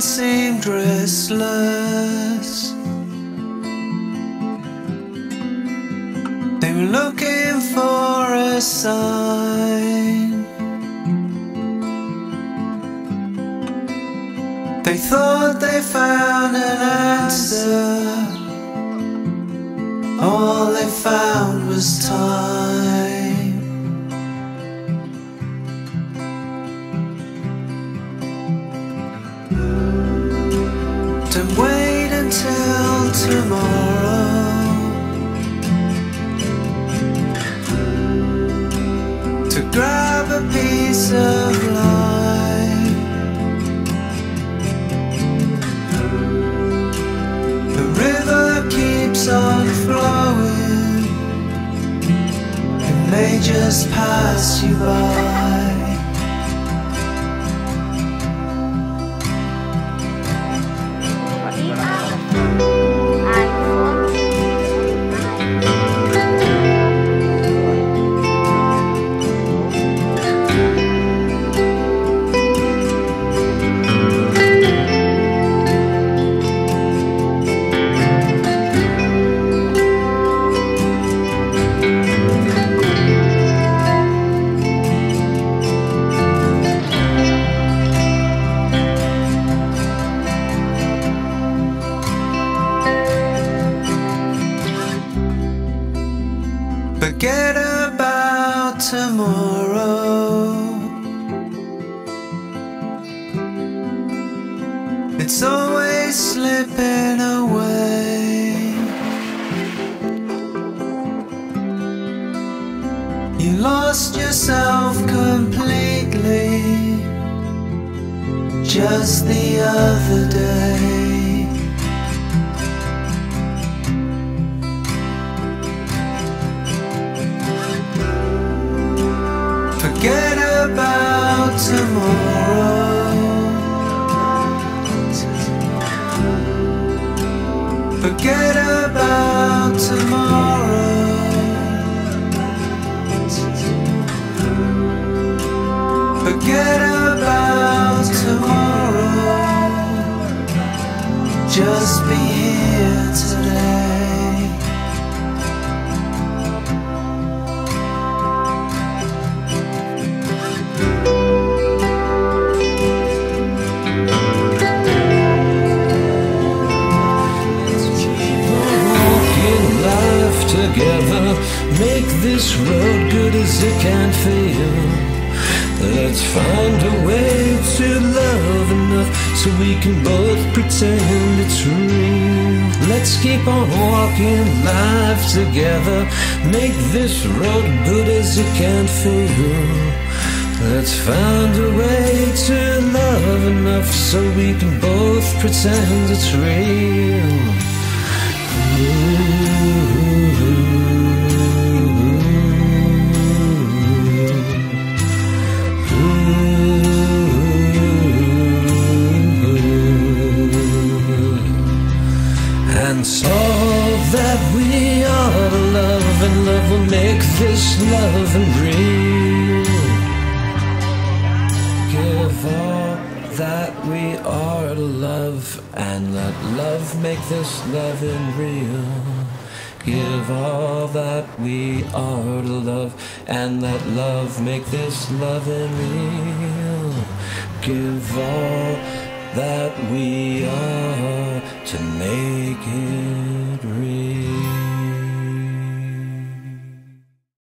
seemed restless. They were looking for a sign. They thought they found an answer. All they found was time. Tomorrow to grab a piece of life. The river keeps on flowing, it may just pass you by. Forget about tomorrow. It's always slipping away. You lost yourself completely just the other day. Tomorrow. Forget about tomorrow. Forget about tomorrow. Just be here today. Make this road good as it can feel. Let's find a way to love enough so we can both pretend it's real. Let's keep on walking life together. Make this road good as it can feel. Let's find a way to love enough so we can both pretend it's real. And so that we are to love, and love will make this love and real. Give all that we are to love, and let love make this love and real. Give all that we are to love, and let love make this love and real. Give all that we are to make it